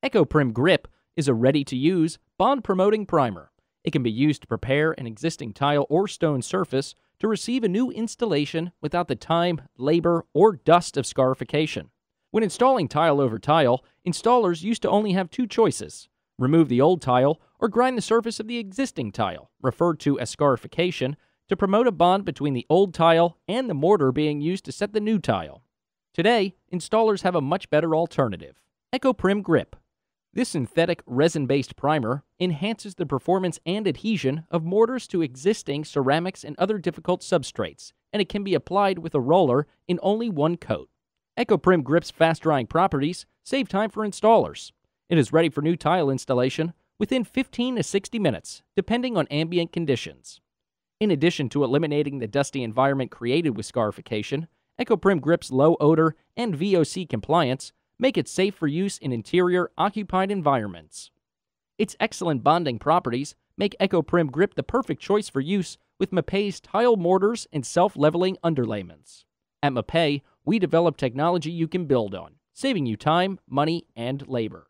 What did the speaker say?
EcoPrim Grip is a ready to use, bond promoting primer. It can be used to prepare an existing tile or stone surface to receive a new installation without the time, labor, or dust of scarification. When installing tile over tile, installers used to only have two choices remove the old tile or grind the surface of the existing tile, referred to as scarification, to promote a bond between the old tile and the mortar being used to set the new tile. Today, installers have a much better alternative EcoPrim Grip. This synthetic resin based primer enhances the performance and adhesion of mortars to existing ceramics and other difficult substrates, and it can be applied with a roller in only one coat. EcoPrim Grip's fast drying properties save time for installers. It is ready for new tile installation within 15 to 60 minutes, depending on ambient conditions. In addition to eliminating the dusty environment created with scarification, EcoPrim Grip's low odor and VOC compliance make it safe for use in interior, occupied environments. Its excellent bonding properties make EcoPrim Grip the perfect choice for use with Mapei's tile mortars and self leveling underlayments. At Mapei, we develop technology you can build on, saving you time, money, and labor.